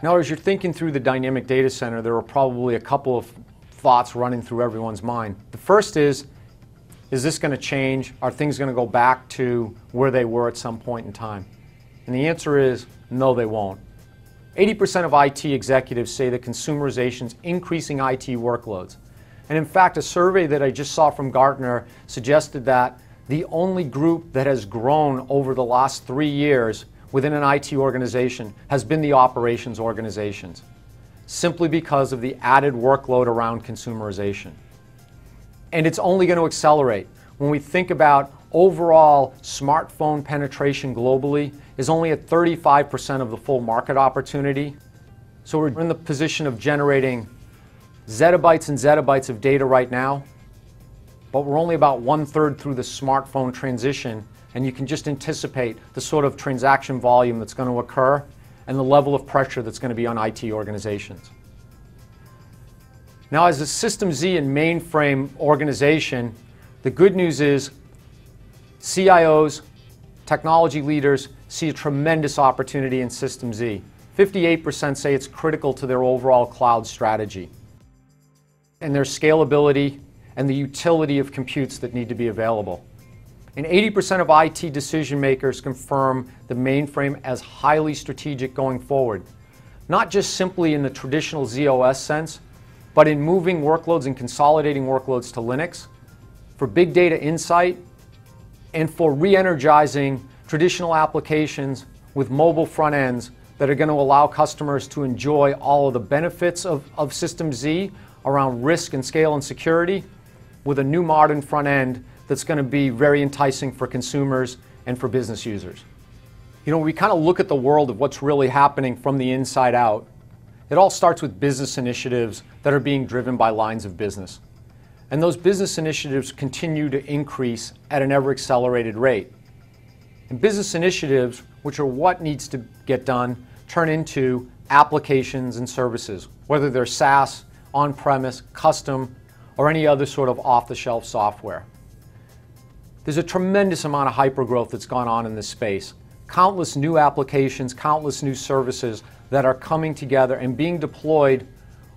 Now, as you're thinking through the dynamic data center, there are probably a couple of thoughts running through everyone's mind. The first is, is this going to change? Are things going to go back to where they were at some point in time? And the answer is, no, they won't. 80% of IT executives say that consumerization is increasing IT workloads. And in fact, a survey that I just saw from Gartner suggested that the only group that has grown over the last three years within an IT organization has been the operations organizations, simply because of the added workload around consumerization. And it's only going to accelerate. When we think about overall smartphone penetration globally is only at 35% of the full market opportunity. So we're in the position of generating zettabytes and zettabytes of data right now, but we're only about one third through the smartphone transition, and you can just anticipate the sort of transaction volume that's going to occur and the level of pressure that's going to be on IT organizations. Now, as a System Z and mainframe organization, the good news is CIOs, technology leaders see a tremendous opportunity in System Z. 58% say it's critical to their overall cloud strategy and their scalability and the utility of computes that need to be available. And 80% of IT decision makers confirm the mainframe as highly strategic going forward, not just simply in the traditional ZOS sense, but in moving workloads and consolidating workloads to Linux, for big data insight, and for re-energizing traditional applications with mobile front ends that are going to allow customers to enjoy all of the benefits of, of System Z around risk and scale and security with a new modern front end that's going to be very enticing for consumers and for business users. You know, we kind of look at the world of what's really happening from the inside out. It all starts with business initiatives that are being driven by lines of business. And those business initiatives continue to increase at an ever accelerated rate. And business initiatives, which are what needs to get done, turn into applications and services, whether they're SaaS, on premise, custom, or any other sort of off the shelf software. There's a tremendous amount of hypergrowth that's gone on in this space. Countless new applications, countless new services that are coming together and being deployed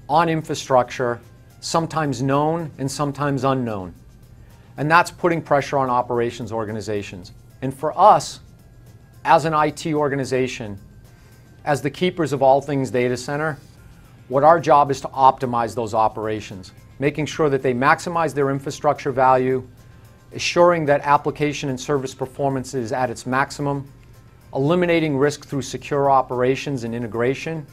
on infrastructure, sometimes known and sometimes unknown. And that's putting pressure on operations organizations. And for us, as an IT organization, as the keepers of all things data center, what our job is to optimize those operations, making sure that they maximize their infrastructure value, assuring that application and service performance is at its maximum, eliminating risk through secure operations and integration,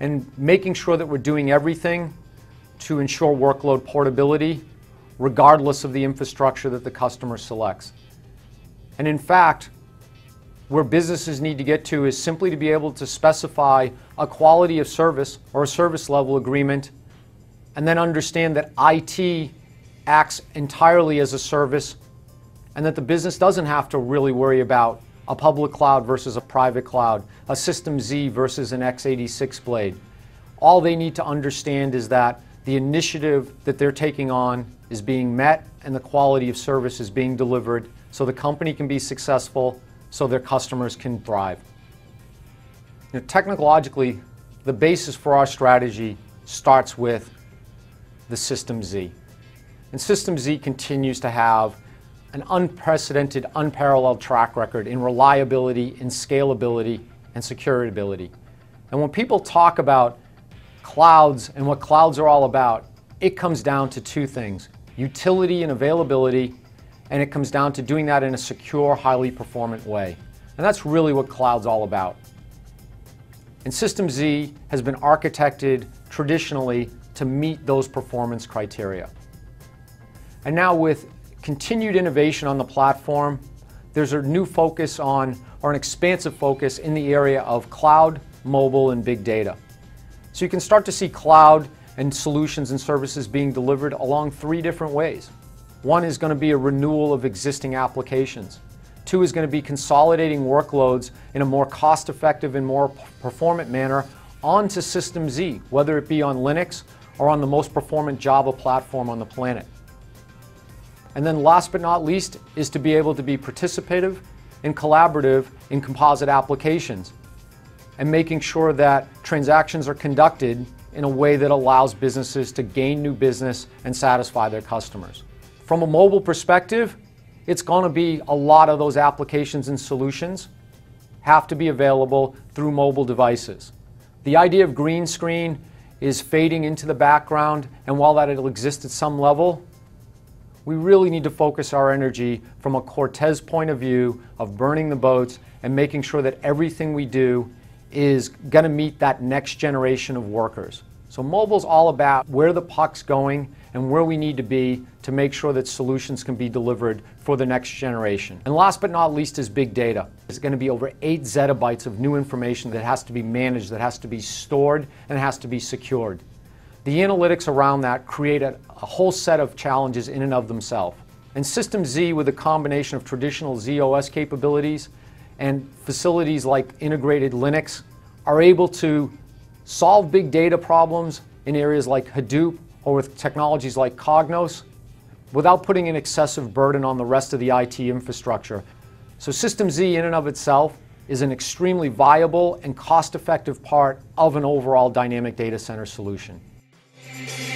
and making sure that we're doing everything to ensure workload portability regardless of the infrastructure that the customer selects. And in fact, where businesses need to get to is simply to be able to specify a quality of service or a service level agreement and then understand that IT acts entirely as a service and that the business doesn't have to really worry about a public cloud versus a private cloud, a System Z versus an x86 blade. All they need to understand is that the initiative that they're taking on is being met and the quality of service is being delivered so the company can be successful so their customers can thrive. Technologically, the basis for our strategy starts with the System Z. And System Z continues to have an unprecedented, unparalleled track record in reliability, in scalability, and security. And when people talk about clouds and what clouds are all about, it comes down to two things, utility and availability, and it comes down to doing that in a secure, highly performant way. And that's really what cloud's all about. And System Z has been architected traditionally to meet those performance criteria. And now with continued innovation on the platform, there's a new focus on, or an expansive focus in the area of cloud, mobile, and big data. So you can start to see cloud and solutions and services being delivered along three different ways. One is going to be a renewal of existing applications. Two is going to be consolidating workloads in a more cost-effective and more performant manner onto System Z, whether it be on Linux or on the most performant Java platform on the planet. And then last but not least is to be able to be participative and collaborative in composite applications. and making sure that transactions are conducted in a way that allows businesses to gain new business and satisfy their customers. From a mobile perspective, it's going to be a lot of those applications and solutions have to be available through mobile devices. The idea of green screen is fading into the background, and while that will exist at some level, we really need to focus our energy from a Cortez point of view of burning the boats and making sure that everything we do is going to meet that next generation of workers. So mobile's all about where the puck's going and where we need to be to make sure that solutions can be delivered for the next generation. And last but not least is big data. It's going to be over 8 zettabytes of new information that has to be managed, that has to be stored, and has to be secured. The analytics around that create a, a whole set of challenges in and of themselves. And System Z, with a combination of traditional ZOS capabilities and facilities like integrated Linux, are able to solve big data problems in areas like Hadoop or with technologies like Cognos without putting an excessive burden on the rest of the IT infrastructure. So System Z in and of itself is an extremely viable and cost-effective part of an overall dynamic data center solution. Thank you.